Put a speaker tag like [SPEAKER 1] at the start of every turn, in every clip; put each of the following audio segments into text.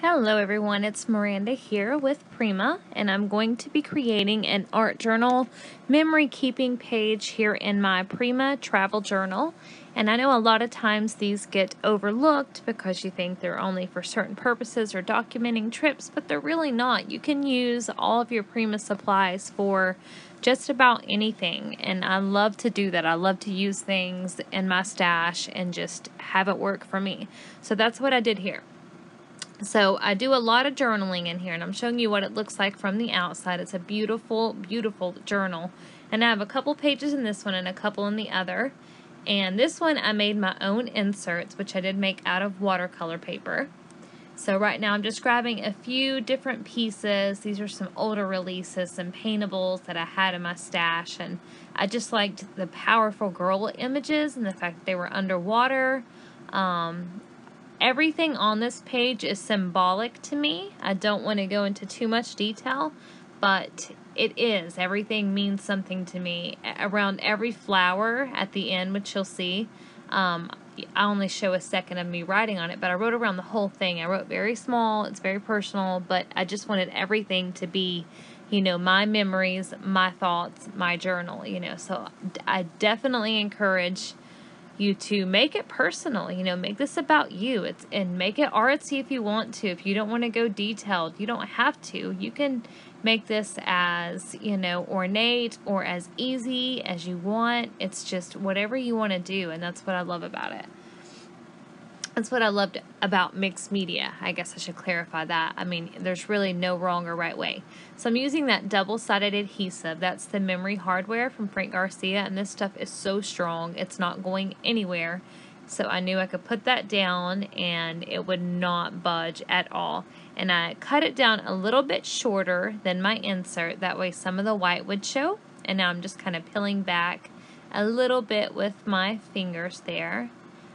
[SPEAKER 1] Hello everyone, it's Miranda here with Prima and I'm going to be creating an art journal memory keeping page here in my Prima travel journal and I know a lot of times these get overlooked because you think they're only for certain purposes or documenting trips but they're really not. You can use all of your Prima supplies for just about anything and I love to do that. I love to use things in my stash and just have it work for me. So that's what I did here. So I do a lot of journaling in here and I'm showing you what it looks like from the outside. It's a beautiful, beautiful journal. And I have a couple pages in this one and a couple in the other. And this one I made my own inserts, which I did make out of watercolor paper. So right now I'm just grabbing a few different pieces. These are some older releases, some paintables that I had in my stash. And I just liked the powerful girl images and the fact that they were underwater. Um, Everything on this page is symbolic to me. I don't want to go into too much detail, but it is. Everything means something to me. Around every flower at the end, which you'll see, um, I only show a second of me writing on it, but I wrote around the whole thing. I wrote very small, it's very personal, but I just wanted everything to be, you know, my memories, my thoughts, my journal, you know. So I definitely encourage you to make it personal you know make this about you. It's and make it artsy if you want to. If you don't want to go detailed you don't have to. You can make this as you know ornate or as easy as you want. It's just whatever you want to do and that's what i love about it that's what I loved about mixed media. I guess I should clarify that. I mean, there's really no wrong or right way. So I'm using that double-sided adhesive. That's the memory hardware from Frank Garcia, and this stuff is so strong. It's not going anywhere. So I knew I could put that down and it would not budge at all. And I cut it down a little bit shorter than my insert. That way some of the white would show. And now I'm just kind of peeling back a little bit with my fingers there.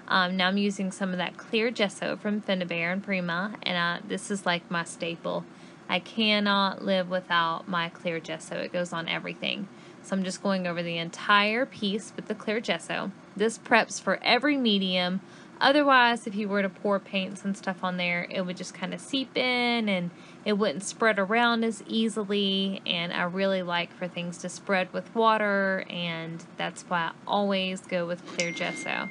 [SPEAKER 1] Um, now I'm using some of that clear gesso from Finnabair and Prima, and uh, this is like my staple. I cannot live without my clear gesso. It goes on everything. So I'm just going over the entire piece with the clear gesso. This preps for every medium. Otherwise, if you were to pour paints and stuff on there, it would just kind of seep in and it wouldn't spread around as easily. And I really like for things to spread with water, and that's why I always go with clear gesso.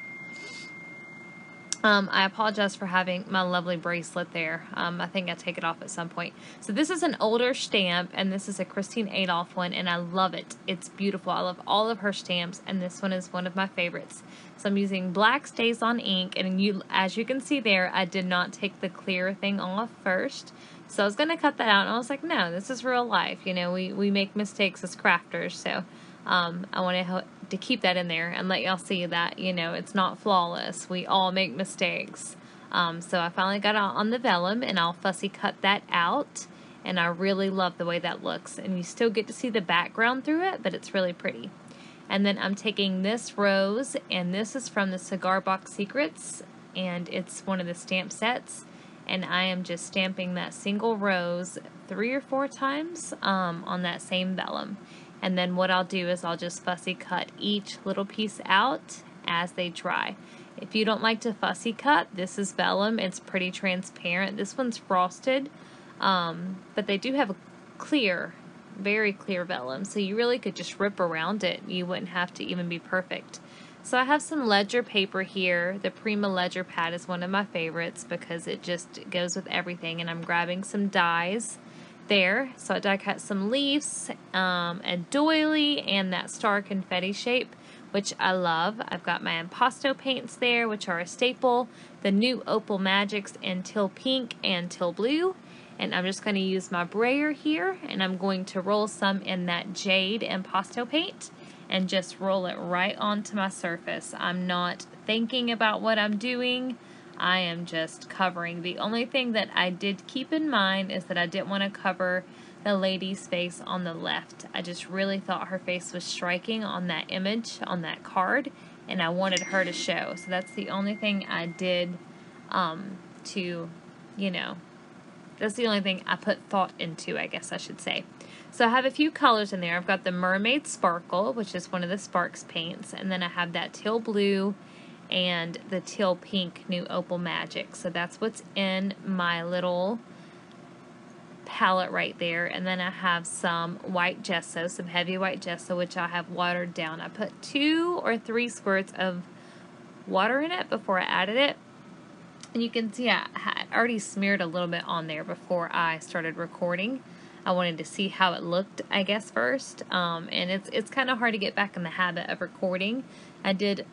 [SPEAKER 1] Um, I apologize for having my lovely bracelet there. Um, I think I take it off at some point. So this is an older stamp, and this is a Christine Adolph one, and I love it. It's beautiful. I love all of her stamps, and this one is one of my favorites. So I'm using black StazOn ink, and you, as you can see there, I did not take the clear thing off first. So I was going to cut that out, and I was like, no, this is real life. You know, we, we make mistakes as crafters, so um, I want to to keep that in there and let y'all see that you know it's not flawless. We all make mistakes. Um, so I finally got it on the vellum and I'll fussy cut that out and I really love the way that looks and you still get to see the background through it but it's really pretty. And then I'm taking this rose and this is from the Cigar Box Secrets and it's one of the stamp sets and I am just stamping that single rose three or four times um, on that same vellum. And then what I'll do is I'll just fussy cut each little piece out as they dry. If you don't like to fussy cut, this is vellum. It's pretty transparent. This one's frosted, um, but they do have a clear, very clear vellum, so you really could just rip around it. You wouldn't have to even be perfect. So I have some ledger paper here. The Prima ledger pad is one of my favorites because it just goes with everything. And I'm grabbing some dies there. So I die cut some leaves, um, a doily, and that star confetti shape, which I love. I've got my impasto paints there, which are a staple. The new Opal Magics in Teal Pink and Teal Blue. And I'm just going to use my brayer here, and I'm going to roll some in that Jade impasto paint and just roll it right onto my surface. I'm not thinking about what I'm doing. I am just covering. The only thing that I did keep in mind is that I didn't want to cover the lady's face on the left. I just really thought her face was striking on that image, on that card, and I wanted her to show. So that's the only thing I did um, to, you know, that's the only thing I put thought into, I guess I should say. So I have a few colors in there. I've got the Mermaid Sparkle, which is one of the Sparks paints, and then I have that teal blue and the teal pink new opal magic. So that's what's in my little palette right there. And then I have some white gesso some heavy white gesso which I have watered down. I put two or three squirts of water in it before I added it. And you can see I had already smeared a little bit on there before I started recording I wanted to see how it looked I guess first um, and it's it's kind of hard to get back in the habit of recording I did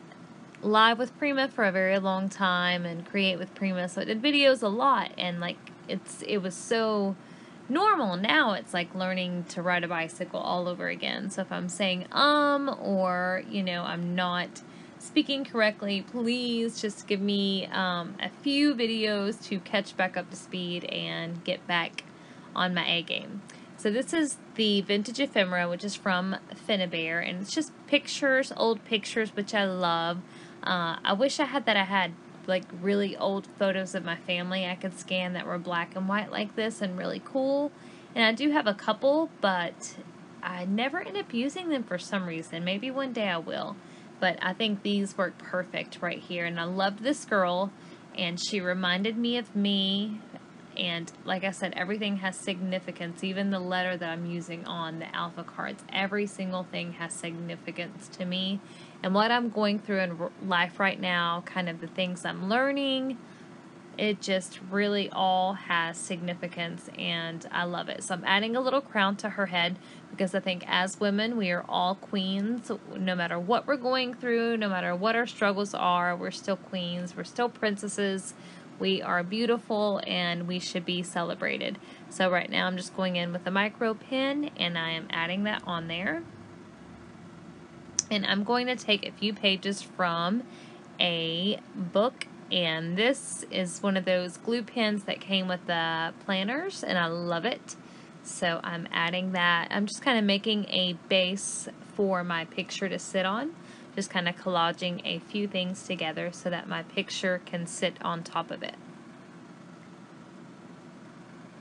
[SPEAKER 1] live with Prima for a very long time and create with Prima so I did videos a lot and like it's it was so normal. Now it's like learning to ride a bicycle all over again. So if I'm saying um or, you know, I'm not speaking correctly, please just give me um, a few videos to catch back up to speed and get back on my A game. So this is the vintage ephemera, which is from Finnabair, and it's just pictures, old pictures, which I love. Uh, I wish I had that I had like really old photos of my family I could scan that were black and white like this and really cool. And I do have a couple, but I never end up using them for some reason. Maybe one day I will. But I think these work perfect right here. And I loved this girl, and she reminded me of me. And like I said, everything has significance. Even the letter that I'm using on the alpha cards, every single thing has significance to me and what I'm going through in life right now, kind of the things I'm learning. It just really all has significance and I love it. So I'm adding a little crown to her head because I think as women, we are all queens. No matter what we're going through, no matter what our struggles are, we're still queens, we're still princesses. We are beautiful and we should be celebrated. So right now I'm just going in with a Micron pen and I am adding that on there. And I'm going to take a few pages from a book. And this is one of those glue pens that came with the planners and I love it. So I'm adding that. I'm just kind of making a base for my picture to sit on just kind of collaging a few things together so that my picture can sit on top of it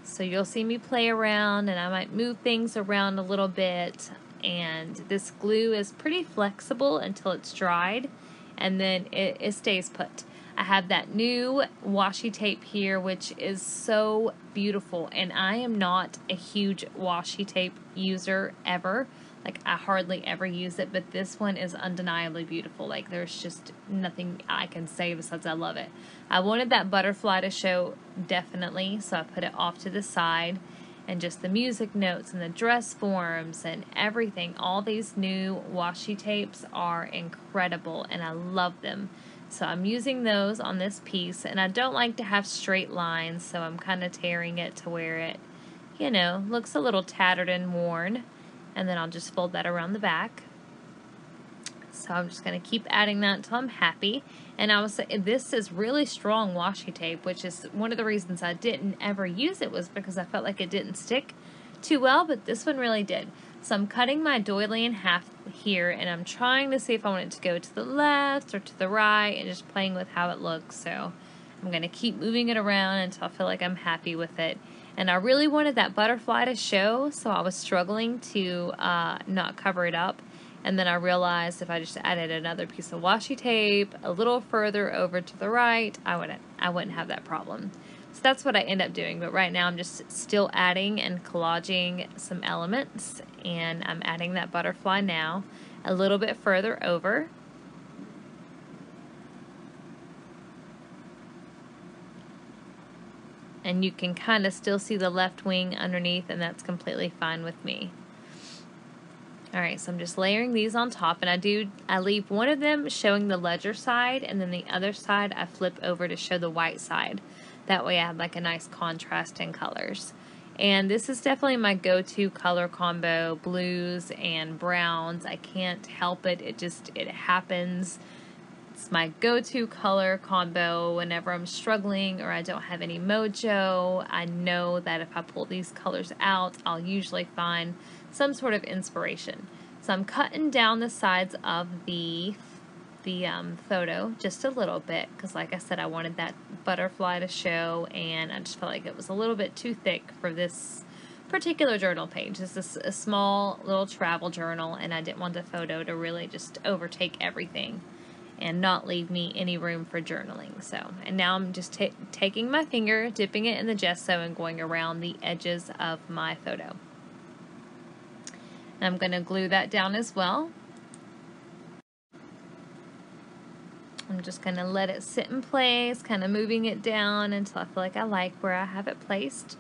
[SPEAKER 1] so you'll see me play around and I might move things around a little bit and this glue is pretty flexible until it's dried and then it, it stays put. I have that new washi tape here which is so beautiful and I am not a huge washi tape user ever like I hardly ever use it but this one is undeniably beautiful like there's just nothing I can say besides I love it I wanted that butterfly to show definitely so I put it off to the side and just the music notes and the dress forms and everything. All these new washi tapes are incredible and I love them. So I'm using those on this piece and I don't like to have straight lines so I'm kind of tearing it to where it, you know, looks a little tattered and worn. And then I'll just fold that around the back. So I'm just going to keep adding that until I'm happy. And I was this is really strong washi tape, which is one of the reasons I didn't ever use it was because I felt like it didn't stick too well, but this one really did. So I'm cutting my doily in half here, and I'm trying to see if I want it to go to the left or to the right, and just playing with how it looks. So I'm going to keep moving it around until I feel like I'm happy with it. And I really wanted that butterfly to show, so I was struggling to uh, not cover it up. And then I realized if I just added another piece of washi tape a little further over to the right, I wouldn't, I wouldn't have that problem. So that's what I end up doing. But right now I'm just still adding and collaging some elements. And I'm adding that butterfly now a little bit further over. And you can kind of still see the left wing underneath and that's completely fine with me. Alright, so I'm just layering these on top and I do, I leave one of them showing the ledger side and then the other side I flip over to show the white side. That way I have like a nice contrast in colors. And this is definitely my go-to color combo, blues and browns. I can't help it, it just, it happens. It's my go-to color combo whenever I'm struggling or I don't have any mojo. I know that if I pull these colors out, I'll usually find some sort of inspiration. So I'm cutting down the sides of the the um, photo just a little bit because like I said I wanted that butterfly to show and I just felt like it was a little bit too thick for this particular journal page. This is a small little travel journal and I didn't want the photo to really just overtake everything. And not leave me any room for journaling. So, and now I'm just ta taking my finger, dipping it in the gesso, and going around the edges of my photo. And I'm going to glue that down as well. I'm just going to let it sit in place, kind of moving it down until I feel like I like where I have it placed.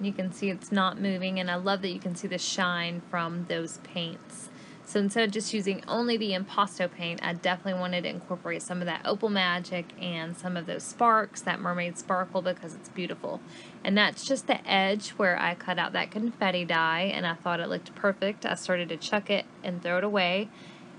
[SPEAKER 1] You can see it's not moving, and I love that you can see the shine from those paints. So instead of just using only the impasto paint, I definitely wanted to incorporate some of that opal magic and some of those sparks, that mermaid sparkle, because it's beautiful. And that's just the edge where I cut out that confetti die, and I thought it looked perfect. I started to chuck it and throw it away,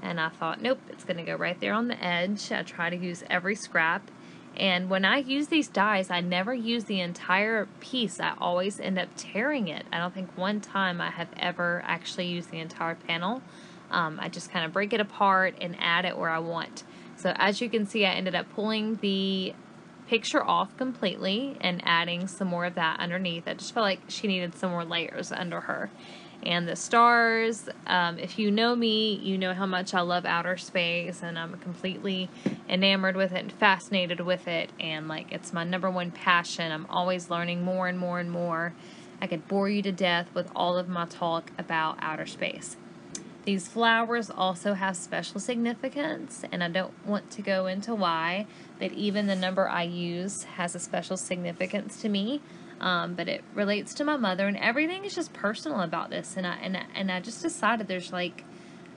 [SPEAKER 1] and I thought, nope, it's going to go right there on the edge. I try to use every scrap. And when I use these dies, I never use the entire piece. I always end up tearing it. I don't think one time I have ever actually used the entire panel. Um, I just kind of break it apart and add it where I want. So as you can see, I ended up pulling the picture off completely and adding some more of that underneath. I just felt like she needed some more layers under her. And the stars, um, if you know me, you know how much I love outer space and I'm completely enamored with it and fascinated with it. And like, it's my number one passion. I'm always learning more and more and more. I could bore you to death with all of my talk about outer space. These flowers also have special significance, and I don't want to go into why, but even the number I use has a special significance to me. Um, but it relates to my mother, and everything is just personal about this. And I and and I just decided there's like,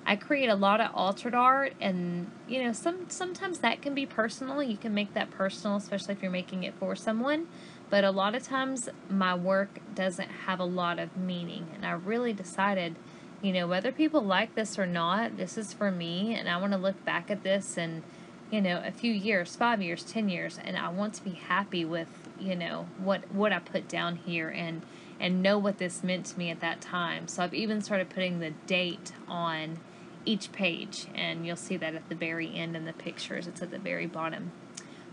[SPEAKER 1] I create a lot of altered art, and you know, some sometimes that can be personal. You can make that personal, especially if you're making it for someone. But a lot of times, my work doesn't have a lot of meaning, and I really decided you know, whether people like this or not, this is for me, and I want to look back at this and, you know, a few years, five years, ten years, and I want to be happy with, you know, what what I put down here and and know what this meant to me at that time. So I've even started putting the date on each page, and you'll see that at the very end in the pictures. It's at the very bottom.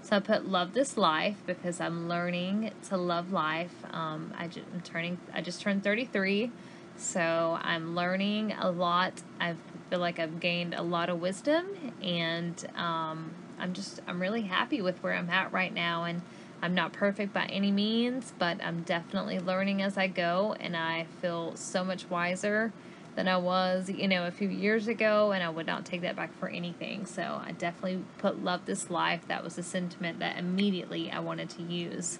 [SPEAKER 1] So I put love this life because I'm learning to love life. Um, I I'm turning. I just turned 33. So I'm learning a lot. I feel like I've gained a lot of wisdom, and um, I'm just I'm really happy with where I'm at right now. And I'm not perfect by any means, but I'm definitely learning as I go, and I feel so much wiser than I was, you know, a few years ago, and I would not take that back for anything. So I definitely put love this life. That was a sentiment that immediately I wanted to use.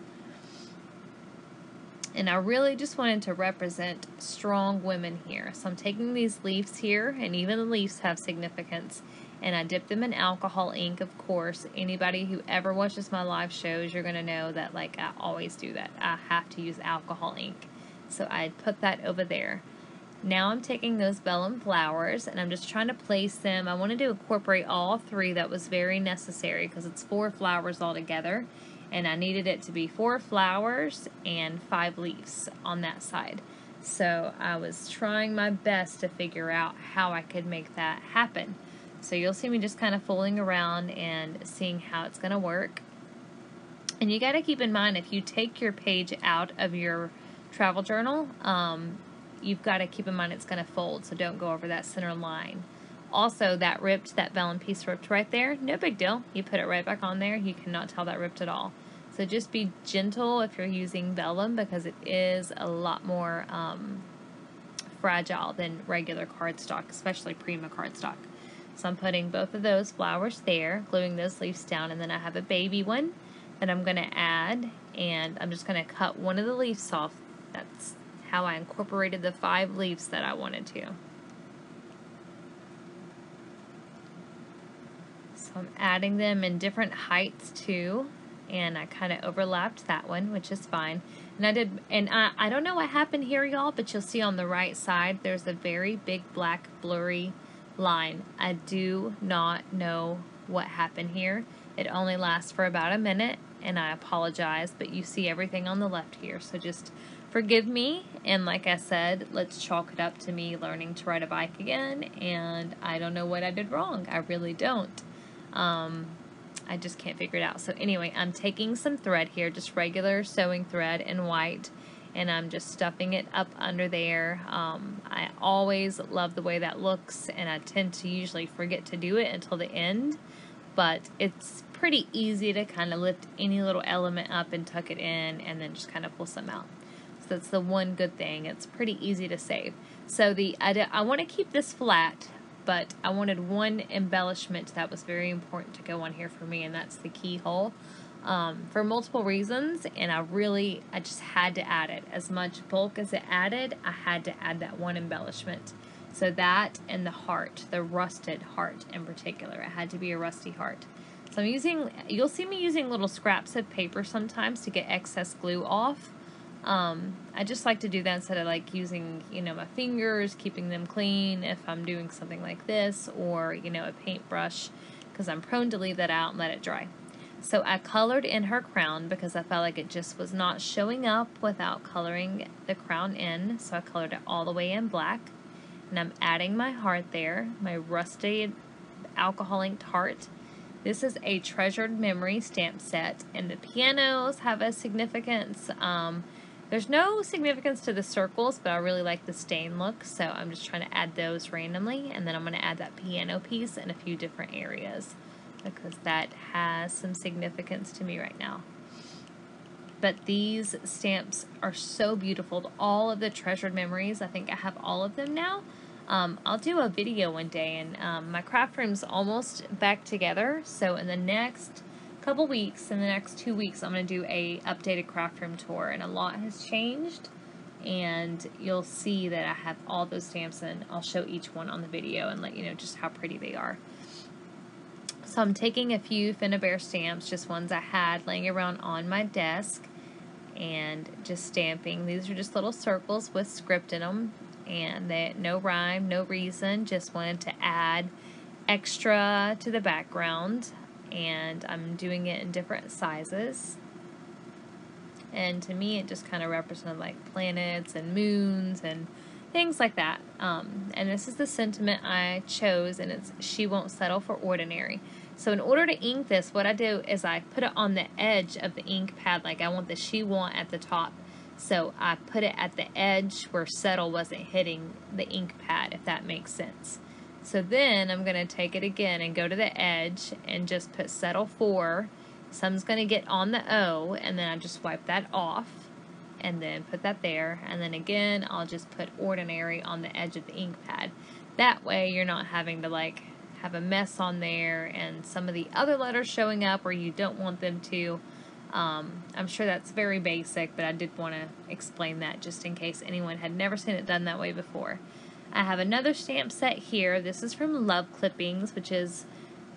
[SPEAKER 1] And I really just wanted to represent strong women here. So I'm taking these leaves here, and even the leaves have significance. And I dip them in alcohol ink, of course. Anybody who ever watches my live shows, you're going to know that, like, I always do that. I have to use alcohol ink. So I put that over there. Now I'm taking those vellum flowers and I'm just trying to place them. I wanted to incorporate all three. That was very necessary because it's four flowers all together and I needed it to be four flowers and five leaves on that side. So I was trying my best to figure out how I could make that happen. So you'll see me just kind of fooling around and seeing how it's going to work. And you got to keep in mind if you take your page out of your travel journal, um, you've got to keep in mind it's going to fold, so don't go over that center line. Also, that ripped, that vellum piece ripped right there, no big deal. You put it right back on there, you cannot tell that ripped at all. So just be gentle if you're using vellum because it is a lot more um, fragile than regular cardstock, especially Prima cardstock. So I'm putting both of those flowers there, gluing those leaves down, and then I have a baby one that I'm going to add, and I'm just going to cut one of the leaves off. That's how I incorporated the five leaves that I wanted to. So I'm adding them in different heights too and I kind of overlapped that one, which is fine. And I did, and I, I don't know what happened here, y'all, but you'll see on the right side, there's a very big black blurry line. I do not know what happened here. It only lasts for about a minute, and I apologize, but you see everything on the left here, so just forgive me. And like I said, let's chalk it up to me learning to ride a bike again, and I don't know what I did wrong. I really don't. Um, I just can't figure it out. So anyway, I'm taking some thread here, just regular sewing thread in white, and I'm just stuffing it up under there. Um, I always love the way that looks, and I tend to usually forget to do it until the end. but it's pretty easy to kind of lift any little element up and tuck it in and then just kind of pull some out. So that's the one good thing. It's pretty easy to save. So the I, I want to keep this flat, but I wanted one embellishment that was very important to go on here for me, and that's the keyhole. Um, for multiple reasons, and I really, I just had to add it. As much bulk as it added, I had to add that one embellishment. So that and the heart, the rusted heart in particular, it had to be a rusty heart. So I'm using, you'll see me using little scraps of paper sometimes to get excess glue off. Um, I just like to do that instead of like using, you know, my fingers, keeping them clean if I'm doing something like this or, you know, a paintbrush because I'm prone to leave that out and let it dry. So I colored in her crown because I felt like it just was not showing up without coloring the crown in. So I colored it all the way in black. And I'm adding my heart there, my rusted alcohol inked heart. This is a treasured memory stamp set, and the pianos have a significance. Um, there's no significance to the circles, but I really like the stain look, so I'm just trying to add those randomly, and then I'm going to add that piano piece in a few different areas because that has some significance to me right now. But these stamps are so beautiful. All of the treasured memories, I think I have all of them now. Um, I'll do a video one day, and um, my craft room's almost back together, so in the next couple weeks, in the next two weeks, I'm going to do a updated craft room tour, and a lot has changed, and you'll see that I have all those stamps, and I'll show each one on the video and let you know just how pretty they are. So I'm taking a few Finnabair stamps, just ones I had laying around on my desk, and just stamping. These are just little circles with script in them, and they, no rhyme, no reason, just wanted to add extra to the background and I'm doing it in different sizes. And to me, it just kind of represented like planets and moons and things like that. Um, and this is the sentiment I chose, and it's she won't settle for ordinary. So in order to ink this, what I do is I put it on the edge of the ink pad, like I want the she want at the top. So I put it at the edge where settle wasn't hitting the ink pad, if that makes sense. So then I'm going to take it again and go to the edge and just put settle 4. Some's going to get on the O and then I just wipe that off and then put that there. And then again, I'll just put ordinary on the edge of the ink pad. That way you're not having to like have a mess on there and some of the other letters showing up where you don't want them to. Um, I'm sure that's very basic, but I did want to explain that just in case anyone had never seen it done that way before. I have another stamp set here. This is from Love Clippings, which is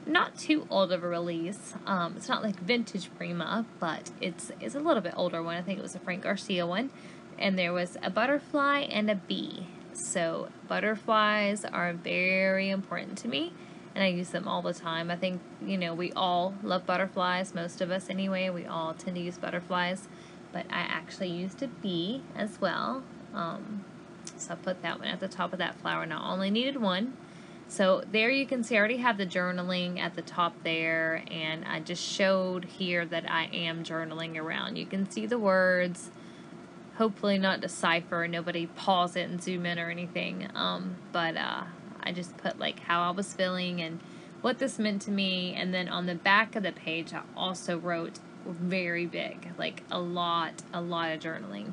[SPEAKER 1] not too old of a release. Um, it's not like vintage Prima, but it's, it's a little bit older one. I think it was a Frank Garcia one. And there was a butterfly and a bee. So butterflies are very important to me and I use them all the time. I think, you know, we all love butterflies, most of us anyway. We all tend to use butterflies, but I actually used a bee as well. Um, so I put that one at the top of that flower. Now I only needed one. So there you can see I already have the journaling at the top there and I just showed here that I am journaling around. You can see the words, hopefully not decipher, nobody pause it and zoom in or anything. Um, but uh, I just put like how I was feeling and what this meant to me and then on the back of the page I also wrote very big, like a lot, a lot of journaling.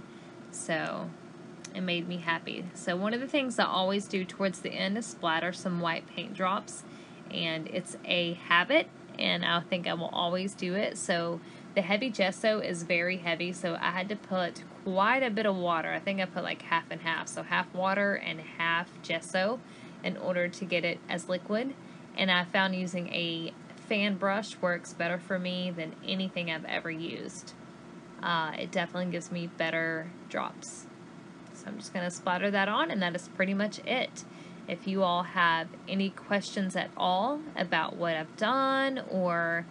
[SPEAKER 1] So it made me happy. So one of the things I always do towards the end is splatter some white paint drops and it's a habit and I think I will always do it. So the heavy gesso is very heavy so I had to put quite a bit of water. I think I put like half and half. So half water and half gesso in order to get it as liquid. And I found using a fan brush works better for me than anything I've ever used. Uh, it definitely gives me better drops. So I'm just going to splatter that on and that is pretty much it. If you all have any questions at all about what I've done or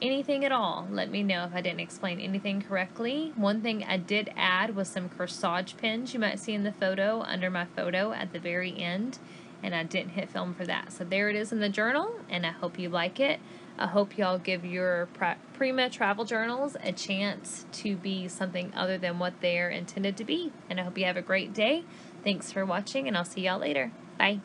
[SPEAKER 1] anything at all, let me know if I didn't explain anything correctly. One thing I did add was some corsage pins you might see in the photo under my photo at the very end and I didn't hit film for that. So there it is in the journal and I hope you like it. I hope y'all give your Prima travel journals a chance to be something other than what they're intended to be. And I hope you have a great day. Thanks for watching, and I'll see y'all later. Bye.